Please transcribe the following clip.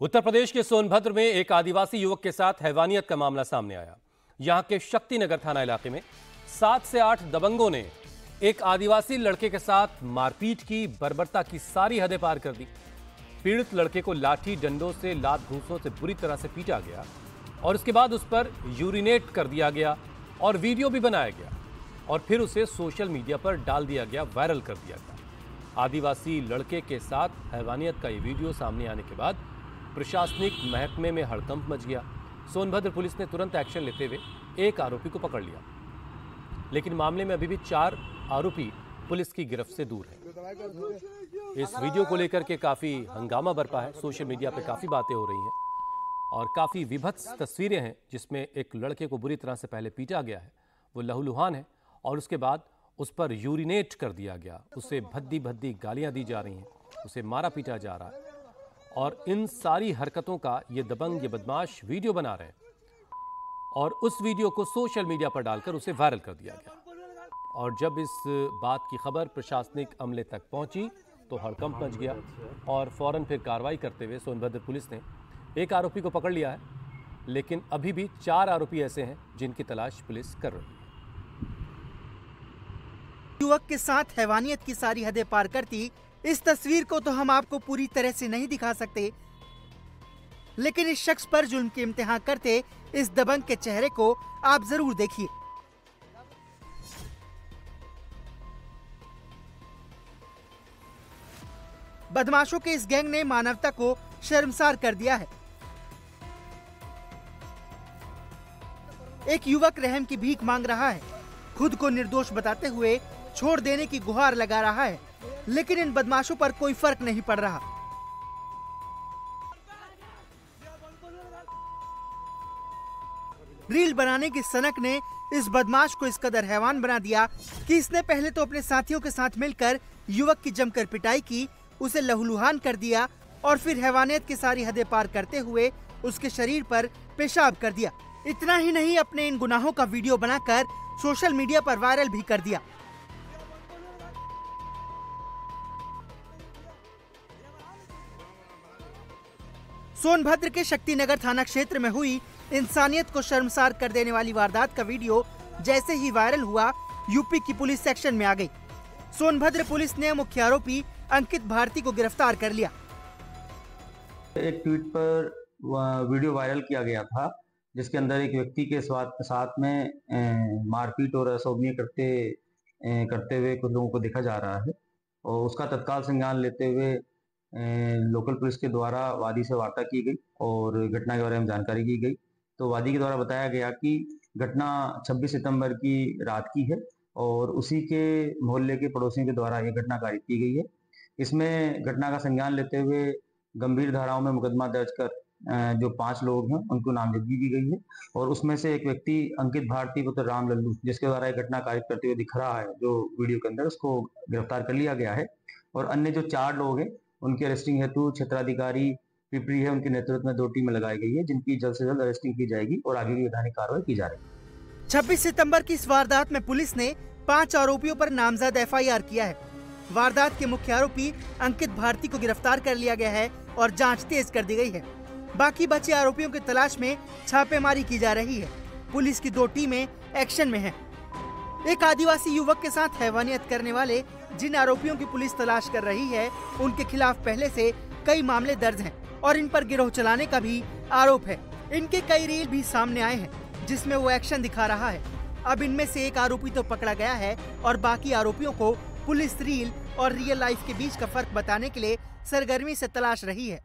उत्तर प्रदेश के सोनभद्र में एक आदिवासी युवक के साथ हैवानियत का मामला सामने आया। यहाँ के शक्तिनगर थाना इलाके में सात से आठ दबंगों ने एक आदिवासी लड़के के साथ मारपीट की, बर्बरता की सारी हदें पार कर दी। पीड़ित लड़के को लाठी डंडों से, लात घूसों से बुरी तरह से पीटा गया और उसके बाद उस पर यूरिनेट कर दिया गया और वीडियो भी बनाया गया और फिर उसे सोशल मीडिया पर डाल दिया गया, वायरल कर दिया गया। आदिवासी लड़के के साथ हैवानियत का ये वीडियो सामने आने के बाद प्रशासनिक महकमे में हड़कंप मच गया। सोनभद्र पुलिस ने तुरंत एक्शन लेते हुए एक आरोपी को पकड़ लिया। लेकिन मामले में अभी भी चार आरोपी पुलिस की गिरफ्त से दूर है। इस वीडियो को लेकर के काफ़ी हंगामा बरपा है। सोशल मीडिया पे काफ़ी बातें हो रही हैं और काफ़ी विभत्स तस्वीरें हैं, जिसमें एक लड़के को बुरी तरह से पहले पीटा गया है। वो लहूलुहान है और उसके बाद उस पर यूरिनेट कर दिया गया। उसे भद्दी भद्दी गालियाँ दी जा रही हैं। उसे मारा पीटा जा रहा है। और इन सारी हरकतों का ये दबंग, ये बदमाश वीडियो बना रहे हैं। और उस वीडियो को सोशल मीडिया पर डालकर उसे वायरल कर दिया गया। और जब इस बात की खबर प्रशासनिक अमले तक पहुँची तो हड़कंप मच गया और फ़ौरन फिर कार्रवाई करते हुए सोनभद्र पुलिस ने एक आरोपी को पकड़ लिया है। लेकिन अभी भी चार आरोपी ऐसे हैं जिनकी तलाश पुलिस कर रही है। युवक के साथ हैवानियत की सारी हदें पार करती इस तस्वीर को तो हम आपको पूरी तरह से नहीं दिखा सकते। लेकिन इस शख्स पर जुल्म के इम्तिहान करते इस दबंग के चेहरे को आप ज़रूर देखिए। बदमाशों के इस गैंग ने मानवता को शर्मसार कर दिया है। एक युवक रहम की भीख मांग रहा है। खुद को निर्दोष बताते हुए छोड़ देने की गुहार लगा रहा है। लेकिन इन बदमाशों पर कोई फ़र्क नहीं पड़ रहा। रील बनाने की सनक ने इस बदमाश को इस कदर हैवान बना दिया कि इसने पहले तो अपने साथियों के साथ मिलकर युवक की जमकर पिटाई की, उसे लहूलुहान कर दिया और फिर हैवानियत की सारी हदें पार करते हुए उसके शरीर पर पेशाब कर दिया। इतना ही नहीं, अपने इन गुनाहों का वीडियो बनाकर सोशल मीडिया पर वायरल भी कर दिया। सोनभद्र के शक्तिनगर थाना क्षेत्र में हुई इंसानियत को शर्मसार कर देने वाली वारदात का वीडियो जैसे ही वायरल हुआ, यूपी की पुलिस सेक्शन में आ गई। सोनभद्र पुलिस ने मुख्य आरोपी अंकित भारती को गिरफ़्तार कर लिया। एक ट्वीट पर वीडियो वायरल किया गया था, जिसके अंदर एक व्यक्ति के साथ में मारपीट और असौम्य करते करते हुए कुछ लोगों को देखा जा रहा है और उसका तत्काल संज्ञान लेते हुए लोकल पुलिस के द्वारा वादी से वार्ता की गई और घटना के बारे में जानकारी की गई। तो वादी के द्वारा बताया गया कि घटना 26 सितंबर की रात की है और उसी के मोहल्ले के पड़ोसियों के द्वारा यह घटना कारित की गई है। इसमें घटना का संज्ञान लेते हुए गंभीर धाराओं में मुकदमा दर्ज कर जो पाँच लोग हैं, उनको नामजदगी दी गई है और उसमें से एक व्यक्ति अंकित भारती पुत्र राम लल्लू, जिसके द्वारा ये घटना कारित करते हुए दिख रहा है, जो वीडियो के अंदर उसको गिरफ़्तार कर लिया गया है। और अन्य जो चार लोग हैं उनकी अरेस्टिंग हेतु क्षेत्राधिकारी पिपरी है, उनके नेतृत्व में दो टीमें लगाई गई है, जिनकी जल्द से जल्द अरेस्टिंग की जाएगी और आगे की वैधानिक कार्रवाई की जा रही है। छब्बीस सितंबर की इस वारदात में पुलिस ने पाँच आरोपियों पर नामजद एफआईआर किया है। वारदात के मुख्य आरोपी अंकित भारती को गिरफ़्तार कर लिया गया है और जाँच तेज कर दी गई है। बाकी बचे आरोपियों की तलाश में छापेमारी की जा रही है। पुलिस की दो टीमें एक्शन में हैं। एक आदिवासी युवक के साथ हैवानियत करने वाले जिन आरोपियों की पुलिस तलाश कर रही है, उनके खिलाफ पहले से कई मामले दर्ज हैं और इन पर गिरोह चलाने का भी आरोप है। इनके कई रील भी सामने आए हैं, जिसमें वो एक्शन दिखा रहा है। अब इनमें से एक आरोपी तो पकड़ा गया है और बाकी आरोपियों को पुलिस रील और रियल लाइफ के बीच का फ़र्क बताने के लिए सरगर्मी से तलाश रही है।